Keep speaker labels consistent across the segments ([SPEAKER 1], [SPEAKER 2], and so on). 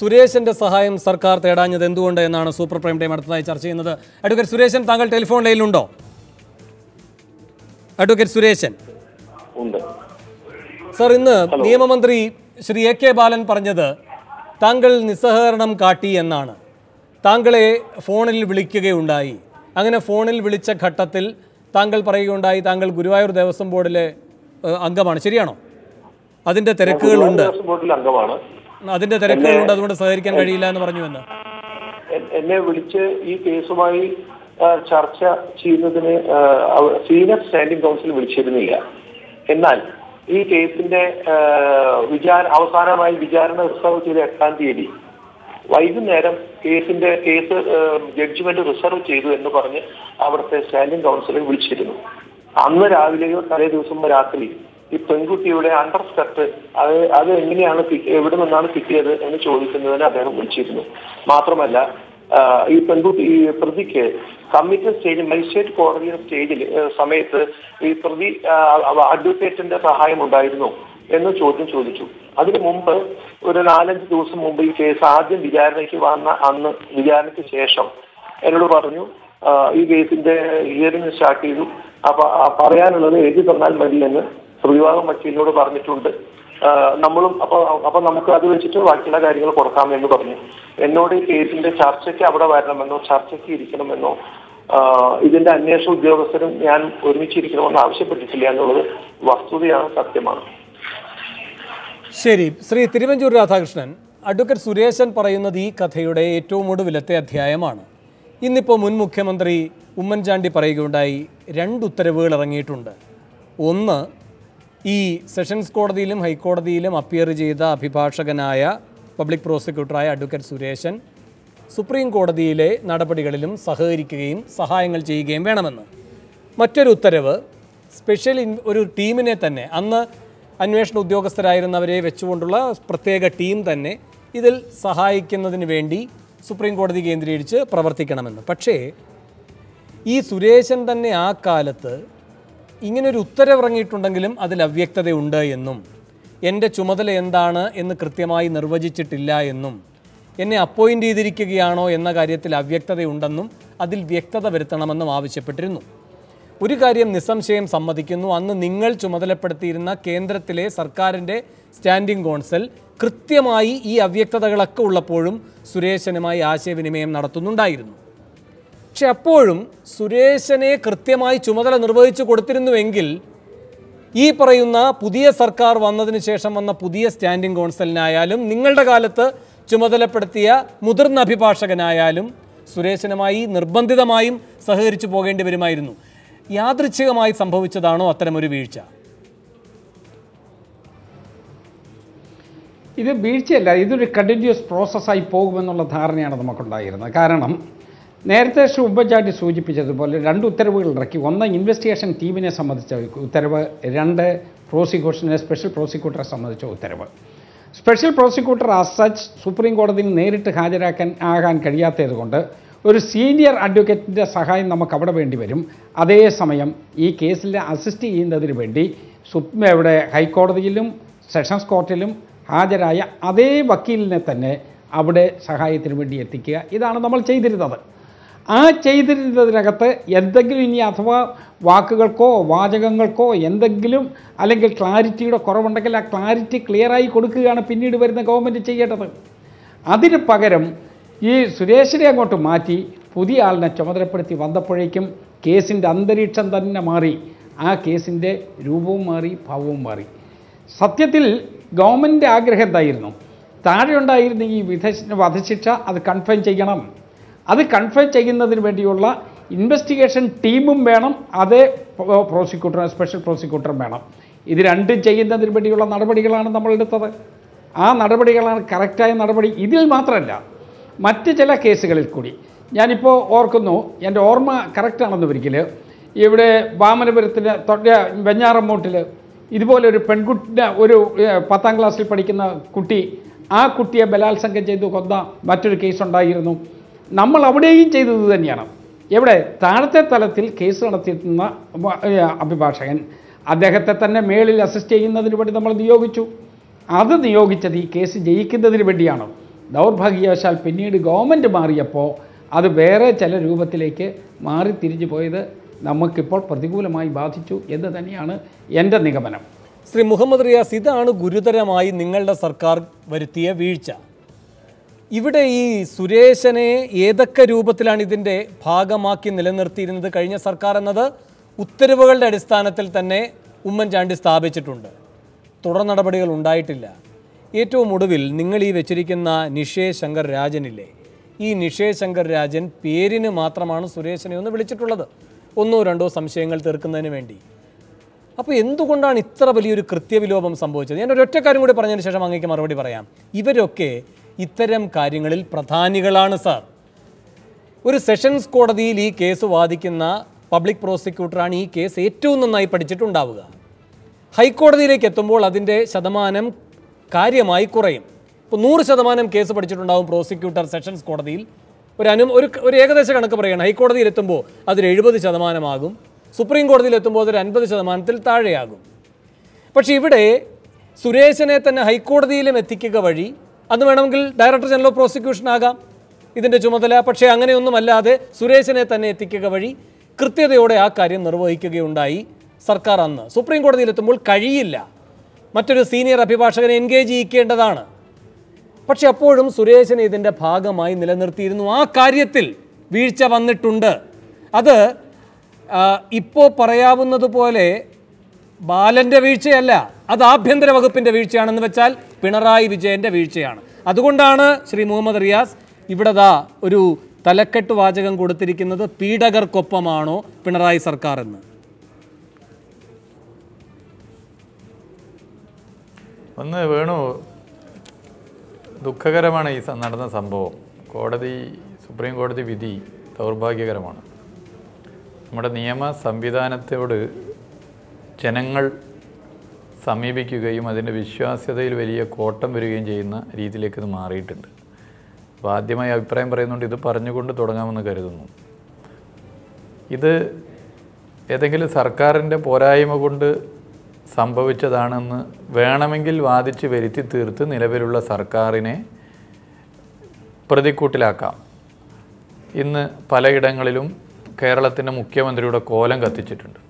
[SPEAKER 1] സുരേശന്റെ സഹായം സർക്കാർ തേടാഞ്ഞത് എന്തുകൊണ്ട് എന്നാണ് സൂപ്പർ പ്രൈം ടൈം അടുത്തതായി ചർച്ച ചെയ്യുന്നത്. അഡ്വക്കേറ്റ് സുരേഷൻ താങ്കൾ ടെലിഫോൺ ലൈനിലുണ്ടോ? അഡ്വക്കേറ്റ്
[SPEAKER 2] സുരേഷൻ.
[SPEAKER 1] സർ ഇന്ന് നിയമമന്ത്രി ശ്രീ എ കെ ബാലൻ പറഞ്ഞത് താങ്കൾ നിസ്സഹകരണം കാട്ടി എന്നാണ്. താങ്കളെ ഫോണിൽ വിളിക്കുകയുണ്ടായി. അങ്ങനെ ഫോണിൽ വിളിച്ച ഘട്ടത്തിൽ താങ്കൾ പറയുകയുണ്ടായി താങ്കൾ ഗുരുവായൂർ ദേവസ്വം ബോർഡിലെ അംഗമാണ്. ശരിയാണോ? അതിന്റെ തിരക്കുകളുണ്ട്.
[SPEAKER 2] അംഗമാണ്.
[SPEAKER 1] അതിന്റെ തിരക്കുകളുണ്ട് അതുകൊണ്ട് സഹകരിക്കാൻ കഴിയില്ല എന്ന് പറഞ്ഞു
[SPEAKER 2] എന്ന് എന്നെ വിളിച്ച് ഈ കേസുമായി ചർച്ച ചെയ്യുന്നതിന് സീനിയർ സ്റ്റാൻഡിംഗ് കൗൺസിൽ വിളിച്ചിരുന്നില്ല. എന്നാൽ ഈ കേസിന്റെ വിചാര അവസാനമായി വിചാരണ റിസർവ് ചെയ്ത എട്ടാം തീയതി വൈകുന്നേരം കേസിന്റെ കേസ് ജഡ്ജ്മെന്റ് റിസർവ് ചെയ്തു എന്ന് പറഞ്ഞ് അവിടുത്തെ സ്റ്റാൻഡിംഗ് കൗൺസിലിൽ വിളിച്ചിരുന്നു. അന്ന് രാവിലെയോ തലേ ദിവസം രാത്രി ഈ പെൺകുട്ടിയുടെ അണ്ടർ സ്കർട്ട് അത് അത് എങ്ങനെയാണ് എവിടെ നിന്നാണ് കിട്ടിയത് എന്ന് ചോദിക്കുന്നതിന് അദ്ദേഹം വിളിച്ചിരുന്നു. മാത്രമല്ല ഈ പെൺകുട്ടി ഈ പ്രതിക്ക് കമ്മിറ്റഡ് സ്റ്റേജ് മജിസ്ട്രേറ്റ് കോടതിയുടെ സ്റ്റേജിൽ സമയത്ത് ഈ പ്രതി അഡ്വക്കേറ്റിന്റെ സഹായം ഉണ്ടായിരുന്നു എന്ന് ചോദ്യം ചോദിച്ചു. അതിനു മുമ്പ് ഒരു നാലഞ്ച് ദിവസം മുമ്പ് ഈ കേസ് ആദ്യം വിചാരണയ്ക്ക് വന്ന അന്ന് വിചാരണയ്ക്ക് ശേഷം എന്നോട് പറഞ്ഞു ഈ കേസിന്റെ ഹിയറിംഗ് സ്റ്റാർട്ട് ചെയ്തു. അപ്പൊ പറയാനുള്ളത് എഴുതി തന്നാൽ മതി എന്ന് പ്രതിഭാഗം വക്കീലിനോട് പറഞ്ഞിട്ടുണ്ട്. നമ്മളും അപ്പൊ അപ്പൊ നമുക്ക് അത് വെച്ചിട്ട് ബാക്കിയുള്ള കാര്യങ്ങൾ കൊടുക്കാം എന്ന് പറഞ്ഞു. എന്നോട് ഈ കേസിന്റെ ചർച്ചയ്ക്ക് അവിടെ വരണമെന്നോ ചർച്ചയ്ക്ക് ഇരിക്കണമെന്നോ ഇതിന്റെ അന്വേഷണ ഉദ്യോഗസ്ഥരും ഞാൻ ഒരുമിച്ചിരിക്കണമെന്ന് ആവശ്യപ്പെട്ടിട്ടില്ല എന്നുള്ളത് വസ്തുതയാണ് സത്യമാണ്.
[SPEAKER 1] ശരി. ശ്രീ തിരുവഞ്ചൂർ രാധാകൃഷ്ണൻ അഡ്വക്കേറ്റ് സുരേശൻ പറയുന്നത് ഈ കഥയുടെ ഏറ്റവും ഒടുവിലത്തെ അധ്യായമാണ്. ഇന്നിപ്പോൾ മുൻ മുഖ്യമന്ത്രി ഉമ്മൻചാണ്ടി പറയുകയുണ്ടായി രണ്ട് ഉത്തരവുകൾ ഇറങ്ങിയിട്ടുണ്ട്. ഒന്ന് ഈ സെഷൻസ് കോടതിയിലും ഹൈക്കോടതിയിലും അപ്പിയർ ചെയ്ത അഭിഭാഷകനായ പബ്ലിക് പ്രോസിക്യൂട്ടറായ അഡ്വക്കേറ്റ് സുരേശൻ സുപ്രീം കോടതിയിലെ നടപടികളിലും സഹകരിക്കുകയും സഹായങ്ങൾ ചെയ്യുകയും വേണമെന്ന്. മറ്റൊരു ഉത്തരവ് സ്പെഷ്യൽ ഒരു ടീമിനെ തന്നെ അന്ന് അന്വേഷണ ഉദ്യോഗസ്ഥരായിരുന്നവരെ വെച്ചുകൊണ്ടുള്ള പ്രത്യേക ടീം തന്നെ ഇതിൽ സഹായിക്കുന്നതിന് വേണ്ടി സുപ്രീം കോടതി കേന്ദ്രീകരിച്ച് പ്രവർത്തിക്കണമെന്ന്. പക്ഷേ ഈ സുരേശൻ തന്നെ ആ കാലത്ത് ഇങ്ങനൊരു ഉത്തരവിറങ്ങിയിട്ടുണ്ടെങ്കിലും അതിൽ അവ്യക്തതയുണ്ട് എന്നും എന്റെ ചുമതല എന്താണ് എന്ന് കൃത്യമായി നിർവചിച്ചിട്ടില്ല എന്നും എന്നെ അപ്പോയിന്റ് ചെയ്തിരിക്കുകയാണോ എന്ന കാര്യത്തിൽ അവ്യക്തതയുണ്ടെന്നും അതിൽ വ്യക്തത വരുത്തണമെന്നും ആവശ്യപ്പെട്ടിരുന്നു. ഒരു കാര്യം നിസ്സംശയം സമ്മതിക്കുന്നു. അന്ന് നിങ്ങൾ ചുമതലപ്പെടുത്തിയിരുന്ന കേന്ദ്രത്തിലെ സർക്കാരിന്റെ സ്റ്റാൻഡിംഗ് കോൺസൽ കൃത്യമായി ഈ അവ്യക്തതകളൊക്കെ ഉള്ളപ്പോഴും സുരേശനുമായി ആശയവിനിമയം നടത്തുന്നുണ്ടായിരുന്നു. പക്ഷെ അപ്പോഴും സുരേശനെ കൃത്യമായി ചുമതല നിർവഹിച്ചു കൊടുത്തിരുന്നുവെങ്കിൽ ഈ പറയുന്ന പുതിയ സർക്കാർ വന്നതിന് ശേഷം വന്ന പുതിയ സ്റ്റാൻഡിംഗ് കൗൺസിലിനായാലും നിങ്ങളുടെ കാലത്ത് ചുമതലപ്പെടുത്തിയ മുതിർന്ന അഭിഭാഷകനായാലും സുരേശനുമായി നിർബന്ധിതമായും സഹകരിച്ചു പോകേണ്ടി വരുമായിരുന്നു. യാദൃച്ഛികമായി സംഭവിച്ചതാണോ അത്തരമൊരു വീഴ്ച?
[SPEAKER 3] ഇത് വീഴ്ചയല്ല ഇതൊരു കണ്ടിന്യൂസ് പ്രോസസ്സായി പോകുമെന്നുള്ള ധാരണയാണ് നമുക്കുണ്ടായിരുന്നത്. കാരണം നേരത്തെ ശ്രീ ഉമ്മൻചാണ്ടി സൂചിപ്പിച്ചതുപോലെ രണ്ട് ഉത്തരവുകൾ ഇറക്കി. ഒന്ന് ഇൻവെസ്റ്റിഗേഷൻ ടീമിനെ സംബന്ധിച്ച ഉത്തരവ്. രണ്ട് പ്രോസിക്യൂഷനെ സ്പെഷ്യൽ പ്രോസിക്യൂട്ടറെ സംബന്ധിച്ച ഉത്തരവ്. Special prosecutor as such supreme കോടതിയിൽ നേരിട്ട് ഹാജരാക്കാൻ ആകാൻ കഴിയാത്തതുകൊണ്ട് ഒരു സീനിയർ അഡ്വക്കേറ്റിന്റെ സഹായം നമുക്ക് അവിടെ വേണ്ടി വരും. അതേസമയം ഈ കേസിൽ അസിസ്റ്റ് ചെയ്യുന്നതിന് വേണ്ടി ഇവിടെ ഹൈക്കോടതിയിലും സെഷൻസ് കോർട്ടിലും ഹാജരായ അതേ വക്കീലിനെ തന്നെ അവിടെ സഹായത്തിന് വേണ്ടി എത്തിക്കുക. ഇതാണ് നമ്മൾ ചെയ്തിരുന്നത്. ആ ചെയ്തിരുന്നതിനകത്ത് എന്തെങ്കിലും ഇനി അഥവാ വാക്കുകൾക്കോ വാചകങ്ങൾക്കോ എന്തെങ്കിലും അല്ലെങ്കിൽ ക്ലാരിറ്റിയുടെ കുറവുണ്ടെങ്കിൽ ആ ക്ലാരിറ്റി ക്ലിയറായി കൊടുക്കുകയാണ് പിന്നീട് വരുന്ന ഗവൺമെന്റ് ചെയ്യേണ്ടത്. അതിന് പകരം ഈ സുരേഷിനെ അങ്ങോട്ട് മാറ്റി പുതിയ ആളിനെ ചുമതലപ്പെടുത്തി വന്നപ്പോഴേക്കും കേസിന്റെ അന്തരീക്ഷം തന്നെ മാറി. ആ കേസിന്റെ രൂപവും മാറി ഭാവവും മാറി. സത്യത്തിൽ ഗവൺമെന്റ് ആഗ്രഹം എന്തായിരുന്നു? താഴെ ഉണ്ടായിരുന്ന ഈ വിധ വധശിക്ഷ അത് കൺഫേം ചെയ്യണം. അത് കൺഫേം ചെയ്യുന്നതിന് വേണ്ടിയുള്ള ഇൻവെസ്റ്റിഗേഷൻ ടീമും വേണം അതേ പ്രോസിക്യൂട്ടർ സ്പെഷ്യൽ പ്രോസിക്യൂട്ടറും വേണം. ഇത് രണ്ടും ചെയ്യുന്നതിന് വേണ്ടിയുള്ള നടപടികളാണ് നമ്മൾ എടുത്തത്. ആ നടപടികളാണ് കറക്റ്റായ നടപടി. ഇതിൽ മാത്രമല്ല മറ്റ് ചില കേസുകളിൽ കൂടി. ഞാനിപ്പോൾ ഓർക്കുന്നു എന്റെ ഓർമ്മ കറക്റ്റാണെന്ന് ഒരിക്കൽ ഇവിടെ വാമനപുരത്തിന് തൊട്ട വെഞ്ഞാറമ്മൂട്ടിൽ ഇതുപോലെ ഒരു പെൺകുട്ടി ഒരു പത്താം ക്ലാസ്സിൽ പഠിക്കുന്ന കുട്ടി ആ കുട്ടിയെ ബലാത്സംഗം ചെയ്തു കൊന്ന മറ്റൊരു കേസ് ഉണ്ടായിരുന്നു. നമ്മൾ അവിടെയും ചെയ്തത് തന്നെയാണ്. എവിടെ? താഴത്തെ തലത്തിൽ കേസ് നടത്തിയിരുന്ന അഭിഭാഷകൻ. അദ്ദേഹത്തെ തന്നെ മേളിൽ അസിസ്റ്റ് ചെയ്യുന്നതിന് വേണ്ടി നമ്മൾ നിയോഗിച്ചു. അത് നിയോഗിച്ചത് ഈ കേസ് ജയിക്കുന്നതിന് വേണ്ടിയാണ്. ദൗർഭാഗ്യവശാൽ പിന്നീട് ഗവൺമെന്റ് മാറിയപ്പോൾ അത് വേറെ ചില രൂപത്തിലേക്ക് മാറി തിരിഞ്ഞു പോയത് നമുക്കിപ്പോൾ പ്രതികൂലമായി ബാധിച്ചു എന്ന് തന്നെയാണ് എന്റെ നിഗമനം.
[SPEAKER 1] ശ്രീ മുഹമ്മദ് റിയാസ് ഇതാണ് ഗുരുതരമായി നിങ്ങളുടെ സർക്കാർ വരുത്തിയ വീഴ്ച. ഇവിടെ ഈ സുരേശനെ ഏതൊക്കെ രൂപത്തിലാണ് ഇതിന്റെ ഭാഗമാക്കി നിലനിർത്തിയിരുന്നത്? കഴിഞ്ഞ സർക്കാർ എന്നത് ഉത്തരവുകളുടെ അടിസ്ഥാനത്തിൽ തന്നെ ഉമ്മൻചാണ്ടി സ്ഥാപിച്ചിട്ടുണ്ട്. തുടർ നടപടികൾ ഉണ്ടായിട്ടില്ല. ഏറ്റവും ഒടുവിൽ നിങ്ങൾ ഈ വെച്ചിരിക്കുന്ന നിഷേ ശങ്കർ രാജനില്ലേ? ഈ നിഷേ ശങ്കർ രാജൻ പേരിന് മാത്രമാണ് സുരേശനെ ഒന്ന് വിളിച്ചിട്ടുള്ളത്. ഒന്നോ രണ്ടോ സംശയങ്ങൾ തീർക്കുന്നതിന് വേണ്ടി. അപ്പോൾ എന്തുകൊണ്ടാണ് ഇത്ര വലിയൊരു കൃത്യവിലോപം സംഭവിച്ചത്? ഞാൻ ഒരൊറ്റ കാര്യം കൂടി പറഞ്ഞതിന് ശേഷം അങ്ങേക്ക് മറുപടി പറയാം. ഇവരൊക്കെ ഇത്തരം കാര്യങ്ങളിൽ പ്രധാനികളാണ് സാർ. ഒരു സെഷൻസ് കോടതിയിൽ ഈ കേസ് വാദിക്കുന്ന പബ്ലിക് പ്രോസിക്യൂട്ടറാണ് ഈ കേസ് ഏറ്റവും നന്നായി പഠിച്ചിട്ടുണ്ടാവുക. ഹൈക്കോടതിയിലേക്ക് എത്തുമ്പോൾ അതിന്റെ ശതമാനം കാര്യമായി കുറയും. ഇപ്പോൾ നൂറ് ശതമാനം കേസ് പഠിച്ചിട്ടുണ്ടാവും പ്രോസിക്യൂട്ടർ സെഷൻസ് കോടതിയിൽ. ഒരു അനു ഒരു ഒരു ഏകദേശ കണക്ക് പറയുകയാണ് ഹൈക്കോടതിയിൽ എത്തുമ്പോൾ അതൊരു എഴുപത് ശതമാനമാകും. സുപ്രീം കോടതിയിൽ എത്തുമ്പോൾ അതൊരു അൻപത് ശതമാനത്തിൽ താഴെയാകും. പക്ഷേ ഇവിടെ സുരേശനെ തന്നെ ഹൈക്കോടതിയിലും എത്തിക്കുക വഴി അന്ന് വേണമെങ്കിൽ ഡയറക്ടർ ജനറൽ ഓഫ് പ്രോസിക്യൂഷൻ ആകാം. ഇതിന്റെ ചുമതല. പക്ഷേ അങ്ങനെയൊന്നുമല്ലാതെ സുരേഷിനെ തന്നെ എത്തിക്കുക വഴി കൃത്യതയോടെ ആ കാര്യം നിർവഹിക്കുകയുണ്ടായി. സർക്കാർ അന്ന് സുപ്രീം കോടതിയിൽ എത്തുമ്പോൾ കഴിയില്ല. മറ്റൊരു സീനിയർ അഭിഭാഷകനെ എൻഗേജ് ചെയ്യിക്കേണ്ടതാണ്. പക്ഷെ അപ്പോഴും സുരേഷിനെ ഇതിന്റെ ഭാഗമായി നിലനിർത്തിയിരുന്നു. ആ കാര്യത്തിൽ വീഴ്ച വന്നിട്ടുണ്ട്. അത് ഇപ്പോൾ പറയാവുന്നത് പോലെ ബാലന്റെ വീഴ്ചയല്ല അത് ആഭ്യന്തര വകുപ്പിന്റെ വീഴ്ചയാണെന്ന് വെച്ചാൽ പിണറായി വിജയന്റെ വീഴ്ചയാണ്. അതുകൊണ്ടാണ് ശ്രീ മുഹമ്മദ് റിയാസ് ഇവിടെ ദാ ഒരു തലക്കെട്ട് വാചകം കൊടുത്തിരിക്കുന്നത് പീഡകർക്കൊപ്പമാണോ പിണറായി സർക്കാർ എന്ന്
[SPEAKER 4] ഒന്ന് വേണു ദുഃഖകരമാണ് ഈ നടന്ന സംഭവം. കോടതി സുപ്രീം കോടതി വിധി ദൗർഭാഗ്യകരമാണ്. നമ്മുടെ നിയമ സംവിധാനത്തോട് ജനങ്ങൾ സമീപിക്കുകയും അതിന്റെ വിശ്വാസ്യതയിൽ വലിയ കോട്ടം വരികയും ചെയ്യുന്ന രീതിയിലേക്ക് ഇത് മാറിയിട്ടുണ്ട്. അപ്പോൾ ആദ്യമായി അഭിപ്രായം പറയുന്നുണ്ട് ഇത് പറഞ്ഞുകൊണ്ട് തുടങ്ങാമെന്ന് കരുതുന്നു. ഇത് ഏതെങ്കിലും സർക്കാരിന്റെ പോരായ്മ കൊണ്ട് സംഭവിച്ചതാണെന്ന് വേണമെങ്കിൽ വാദിച്ച് വരുത്തി തീർത്ത് നിലവിലുള്ള സർക്കാരിനെ പ്രതിക്കൂട്ടിലാക്കാം. ഇന്ന് പലയിടങ്ങളിലും കേരളത്തിന്റെ മുഖ്യമന്ത്രിയുടെ കോലം കത്തിച്ചിട്ടുണ്ട്.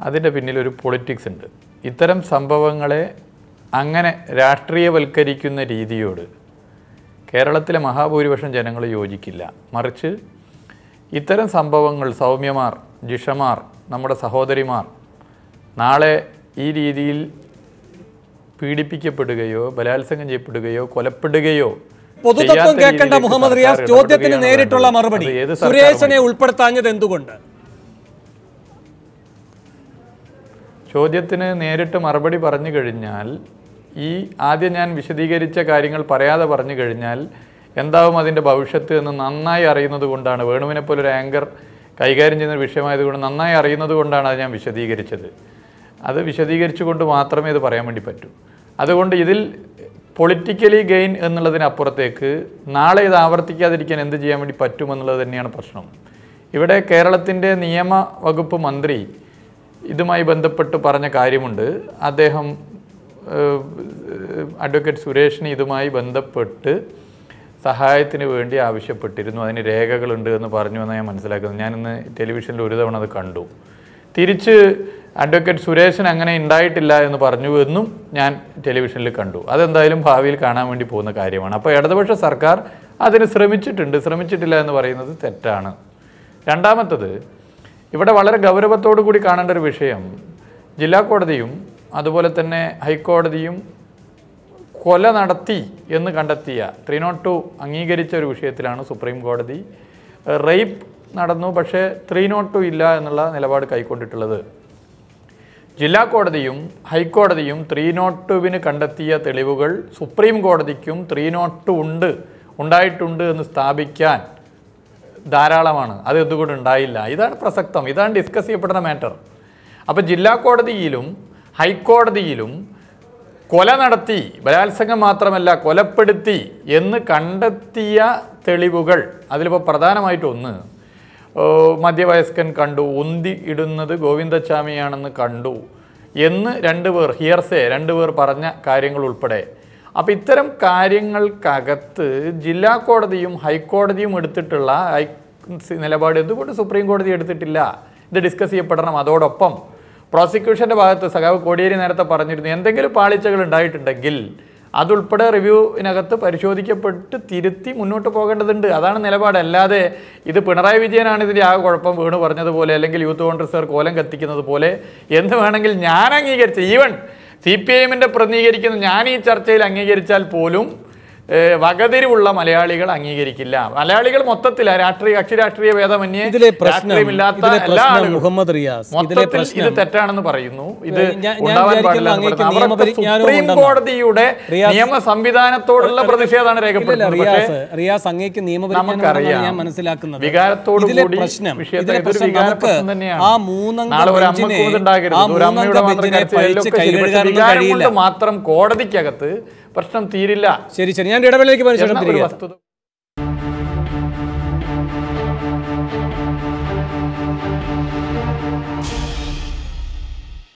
[SPEAKER 4] അതിന്റെ പിന്നിലൊരു പൊളിറ്റിക്സ് ഉണ്ട്. ഇത്തരം സംഭവങ്ങളെ അങ്ങനെ രാഷ്ട്രീയവൽക്കരിക്കുന്ന രീതിയോട് കേരളത്തിലെ മഹാഭൂരിപക്ഷം ജനങ്ങൾ യോജിക്കില്ല. മറിച്ച് ഇത്തരം സംഭവങ്ങൾ സൗമ്യമാർ ജിഷമാർ നമ്മുടെ സഹോദരിമാർ നാളെ ഈ രീതിയിൽ പീഡിപ്പിക്കപ്പെടുകയോ ബലാത്സംഗം ചെയ്യപ്പെടുകയോ കൊലപ്പെടുകയോ
[SPEAKER 1] പൊതുതത്വം കേൾക്കേണ്ട മുഹമ്മദ് റിയാസ് ചോദ്യത്തിന് നേരിട്ടുള്ള മറുപടി. സുരേഷനെ ഉൾപ്പെടുത്താഞ്ഞത് എന്തുകൊണ്ട്?
[SPEAKER 4] ചോദ്യത്തിന് നേരിട്ട് മറുപടി പറഞ്ഞു കഴിഞ്ഞാൽ ഈ ആദ്യം ഞാൻ വിശദീകരിച്ച കാര്യങ്ങൾ പറയാതെ പറഞ്ഞു കഴിഞ്ഞാൽ എന്താവും അതിന്റെ ഭവിഷ്യത്ത് എന്ന് നന്നായി അറിയുന്നത് കൊണ്ടാണ്. വേണുവിനെ ഒരു ആങ്കർ കൈകാര്യം ചെയ്യുന്ന വിഷയമായതുകൊണ്ട് നന്നായി അറിയുന്നത് കൊണ്ടാണ് അത് ഞാൻ വിശദീകരിച്ചത്. അത് വിശദീകരിച്ചുകൊണ്ട് മാത്രമേ ഇത് പറയാൻ വേണ്ടി പറ്റൂ. അതുകൊണ്ട് ഇതിൽ പൊളിറ്റിക്കലി ഗെയിൻ എന്നുള്ളതിനപ്പുറത്തേക്ക് നാളെ ഇത് ആവർത്തിക്കാതിരിക്കാൻ എന്ത് ചെയ്യാൻ വേണ്ടി പറ്റുമെന്നുള്ളത് തന്നെയാണ് പ്രശ്നം. ഇവിടെ കേരളത്തിന്റെ നിയമ വകുപ്പ് മന്ത്രി ഇതുമായി ബന്ധപ്പെട്ട് പറഞ്ഞ കാര്യമുണ്ട്. അദ്ദേഹം അഡ്വക്കേറ്റ് സുരേഷിന് ഇതുമായി ബന്ധപ്പെട്ട് സഹായത്തിന് വേണ്ടി ആവശ്യപ്പെട്ടിരുന്നു. അതിന് രേഖകളുണ്ട് എന്ന് പറഞ്ഞു എന്ന് ഞാൻ മനസ്സിലാക്കുന്നത്. ഞാനിന്ന് ടെലിവിഷനിൽ ഒരു തവണ അത് കണ്ടു. തിരിച്ച് അഡ്വക്കേറ്റ് സുരേഷൻ അങ്ങനെ ഉണ്ടായിട്ടില്ല എന്ന് പറഞ്ഞു എന്നും ഞാൻ ടെലിവിഷനിൽ കണ്ടു. അതെന്തായാലും ഭാവിയിൽ കാണാൻ വേണ്ടി പോകുന്ന കാര്യമാണ്. അപ്പോൾ ഇടതുപക്ഷ സർക്കാർ അതിന് ശ്രമിച്ചിട്ടുണ്ട്. ശ്രമിച്ചിട്ടില്ല എന്ന് പറയുന്നത് തെറ്റാണ്. രണ്ടാമത്തത് ഇവിടെ വളരെ ഗൗരവത്തോടു കൂടി കാണേണ്ട ഒരു വിഷയം ജില്ലാ കോടതിയും അതുപോലെ തന്നെ ഹൈക്കോടതിയും കൊല നടത്തി എന്ന് കണ്ടെത്തിയ ത്രീ നോട്ട് ടു അംഗീകരിച്ച ഒരു വിഷയത്തിലാണ് സുപ്രീം കോടതി റേപ്പ് നടന്നു പക്ഷേ ത്രീ നോട്ട് ടു ഇല്ല എന്നുള്ള നിലപാട് കൈക്കൊണ്ടിട്ടുള്ളത്. ജില്ലാ കോടതിയും ഹൈക്കോടതിയും ത്രീ നോട്ട് ടുവിന് കണ്ടെത്തിയ തെളിവുകൾ സുപ്രീം കോടതിക്കും ത്രീ നോട്ട് ടു ഉണ്ട് ഉണ്ടായിട്ടുണ്ട് എന്ന് സ്ഥാപിക്കാൻ ധാരാളമാണ്. അത് എന്തുകൊണ്ട് ഉണ്ടായില്ല. ഇതാണ് പ്രസക്തം. ഇതാണ് ഡിസ്കസ് ചെയ്യപ്പെടുന്ന മാറ്റർ അപ്പോൾ ജില്ലാ കോടതിയിലും ഹൈക്കോടതിയിലും കൊല നടത്തി ബലാത്സംഗം മാത്രമല്ല കൊലപ്പെടുത്തി എന്ന് കണ്ടെത്തിയ തെളിവുകൾ അതിലിപ്പോൾ പ്രധാനമായിട്ട് ഒന്ന് മധ്യവയസ്കൻ കണ്ടു ഉന്തി ഇടുന്നത് ഗോവിന്ദച്ചാമിയാണെന്ന് കണ്ടു എന്ന് രണ്ടുപേർ ഹിയർസെ രണ്ടുപേർ പറഞ്ഞ കാര്യങ്ങൾ ഉൾപ്പെടെ. അപ്പം ഇത്തരം കാര്യങ്ങൾക്കകത്ത് ജില്ലാ കോടതിയും ഹൈക്കോടതിയും എടുത്തിട്ടുള്ള നിലപാട് എന്തുകൊണ്ട് സുപ്രീം കോടതി എടുത്തിട്ടില്ല? ഇത് ഡിസ്കസ് ചെയ്യപ്പെടണം. അതോടൊപ്പം പ്രോസിക്യൂഷന്റെ ഭാഗത്ത് സഖാവ് കോടിയേരി നേരത്തെ പറഞ്ഞിരുന്നു എന്തെങ്കിലും പാളിച്ചകൾ ഉണ്ടായിട്ടുണ്ടെങ്കിൽ അതുൾപ്പെടെ റിവ്യൂവിനകത്ത് പരിശോധിക്കപ്പെട്ട് തിരുത്തി മുന്നോട്ട് പോകേണ്ടതുണ്ട്. അതാണ് നിലപാട്. അല്ലാതെ ഇത് പിണറായി വിജയനാണ് ഇതിന്റെ ആ കുഴപ്പം വീണ് പറഞ്ഞതുപോലെ അല്ലെങ്കിൽ യൂത്ത് കോൺഗ്രസ്സുകാർ കോലം കത്തിക്കുന്നത് പോലെ എന്ന് വേണമെങ്കിൽ ഞാൻ അംഗീകരിച്ച. ഈവൻ സി പി ഐ എമ്മിന്റെ പ്രതിനിധീകരിക്കുന്ന ഞാൻ ഈ ചർച്ചയിൽ അംഗീകരിച്ചാൽ പോലും വകതിരിവുള്ള മലയാളികൾ അംഗീകരിക്കില്ല. മലയാളികൾ മൊത്തത്തിൽ രാഷ്ട്രീയ കക്ഷി രാഷ്ട്രീയ ഭേദമന്യേ
[SPEAKER 1] ഇതിലെ
[SPEAKER 4] രാഷ്ട്രീയമില്ലാത്ത എല്ലാ
[SPEAKER 1] മുഹമ്മദ് റിയാസ്
[SPEAKER 4] മൊത്തത്തിൽ ഇത് തെറ്റാണെന്ന് പറയുന്നു. ഇത് ഉണ്ടാവാൻ പാടില്ല സുപ്രീം കോടതിയുടെ നിയമ സംവിധാനത്തോടുള്ള പ്രതിഷേധമാണ് രേഖപ്പെടുത്തുന്നത്.
[SPEAKER 1] റിയാസ് അങ്ങേക്ക് നിയമപരിജ്ഞാനം ഞാൻ മനസ്സിലാക്കുന്നത്.
[SPEAKER 4] വികാരത്തോടു കൂടി.
[SPEAKER 1] ആ മൂന്നംഗ ബെഞ്ചിനെ
[SPEAKER 4] മാത്രം കോടതിക്കകത്ത് പ്രശ്നം തീരില്ല.
[SPEAKER 1] ശരി ശരി. ഞാൻ ഇടവേളയിലേക്ക്